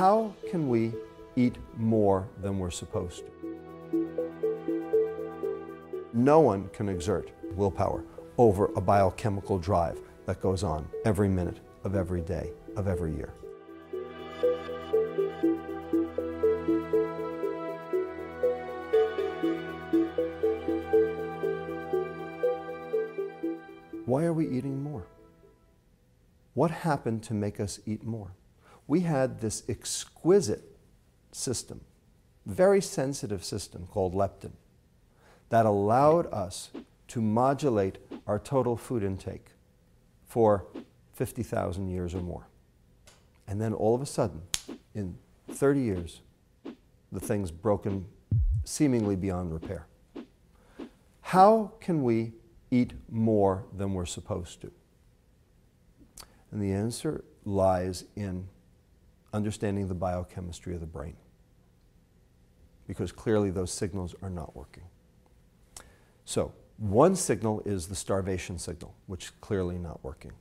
How can we eat more than we're supposed to? No one can exert willpower over a biochemical drive that goes on every minute of every day of every year. Why are we eating more? What happened to make us eat more? We had this exquisite system, very sensitive system called leptin, that allowed us to modulate our total food intake for 50,000 years or more. And then all of a sudden, in 30 years, the thing's broken seemingly beyond repair. How can we eat more than we're supposed to? And the answer lies in understanding the biochemistry of the brain. Because clearly those signals are not working. So, one signal is the starvation signal, which is clearly not working.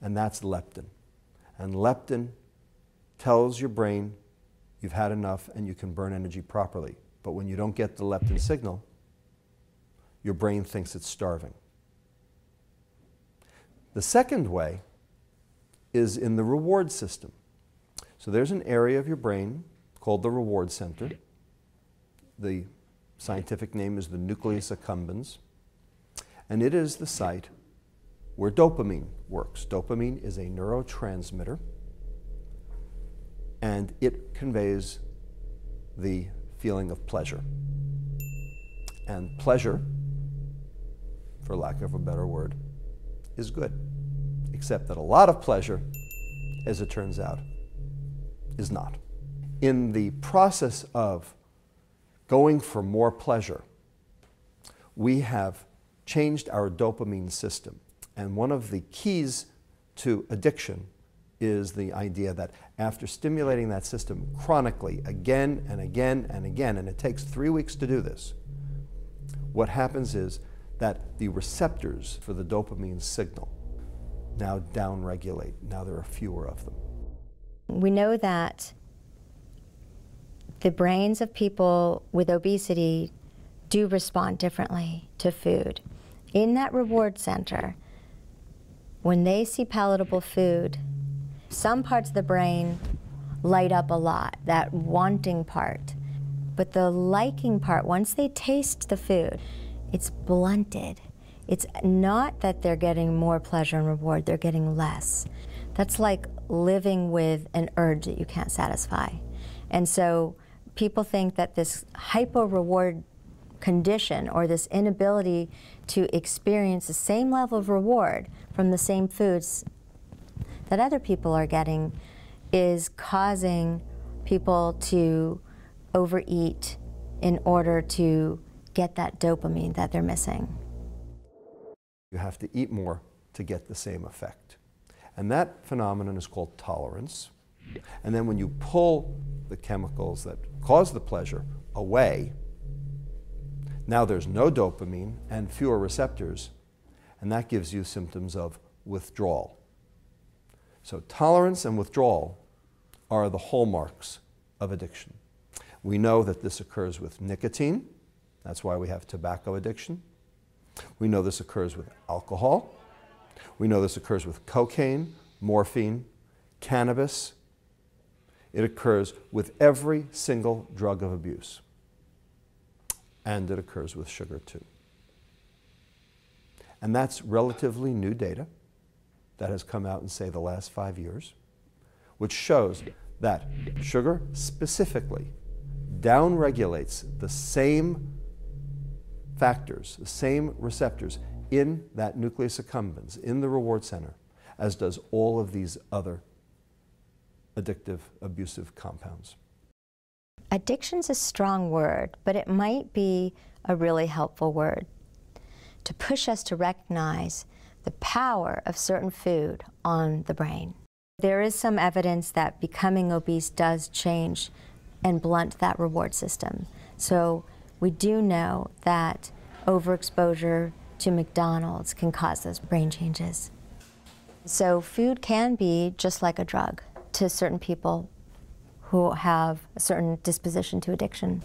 And that's leptin. And leptin tells your brain you've had enough and you can burn energy properly. But when you don't get the leptin signal, your brain thinks it's starving. The second way is in the reward system. So there's an area of your brain called the reward center. The scientific name is the nucleus accumbens. And it is the site where dopamine works. Dopamine is a neurotransmitter and it conveys the feeling of pleasure. And pleasure, for lack of a better word, is good. Except that a lot of pleasure, as it turns out, is not. In the process of going for more pleasure, we have changed our dopamine system. And one of the keys to addiction is the idea that after stimulating that system chronically, again and again and again, and it takes three weeks to do this, what happens is that the receptors for the dopamine signal now downregulate. Now there are fewer of them. We know that the brains of people with obesity do respond differently to food. In that reward center, when they see palatable food, some parts of the brain light up a lot, that wanting part. But the liking part, once they taste the food, it's blunted. It's not that they're getting more pleasure and reward, they're getting less. That's like living with an urge that you can't satisfy. And so people think that this hypo reward condition or this inability to experience the same level of reward from the same foods that other people are getting is causing people to overeat in order to get that dopamine that they're missing. You have to eat more to get the same effect. And that phenomenon is called tolerance. And then when you pull the chemicals that cause the pleasure away, now there's no dopamine and fewer receptors, and that gives you symptoms of withdrawal. So tolerance and withdrawal are the hallmarks of addiction. We know that this occurs with nicotine. That's why we have tobacco addiction. We know this occurs with alcohol. We know this occurs with cocaine, morphine, cannabis. It occurs with every single drug of abuse. And it occurs with sugar too. And that's relatively new data that has come out in, say, the last five years, which shows that sugar specifically downregulates the same factors, the same receptors in that nucleus accumbens, in the reward center, as does all of these other addictive, abusive compounds. Addiction's a strong word, but it might be a really helpful word to push us to recognize the power of certain food on the brain. There is some evidence that becoming obese does change and blunt that reward system. So we do know that overexposure to McDonald's can cause those brain changes. So food can be just like a drug to certain people who have a certain disposition to addiction.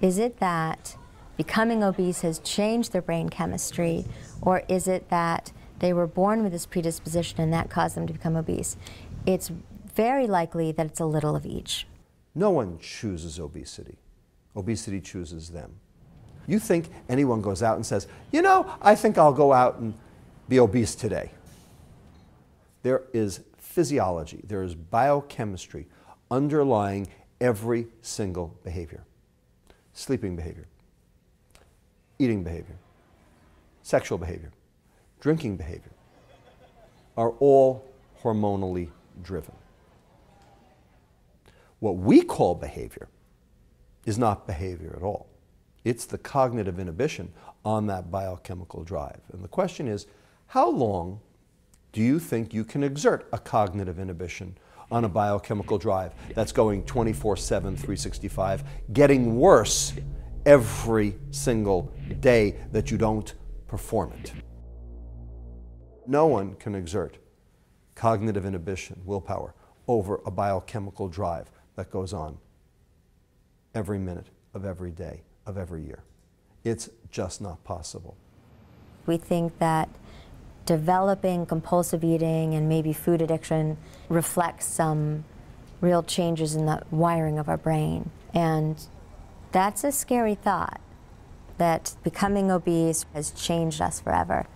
Is it that becoming obese has changed their brain chemistry, or is it that they were born with this predisposition and that caused them to become obese? It's very likely that it's a little of each. No one chooses obesity. Obesity chooses them. You think anyone goes out and says, you know, I think I'll go out and be obese today. There is physiology, there is biochemistry underlying every single behavior sleeping behavior, eating behavior, sexual behavior, drinking behavior are all hormonally driven. What we call behavior is not behavior at all. It's the cognitive inhibition on that biochemical drive. And the question is how long do you think you can exert a cognitive inhibition on a biochemical drive that's going 24 7, 365, getting worse every single day that you don't perform it? No one can exert cognitive inhibition, willpower, over a biochemical drive that goes on every minute of every day of every year. It's just not possible. We think that developing compulsive eating and maybe food addiction reflects some real changes in the wiring of our brain. And that's a scary thought that becoming obese has changed us forever.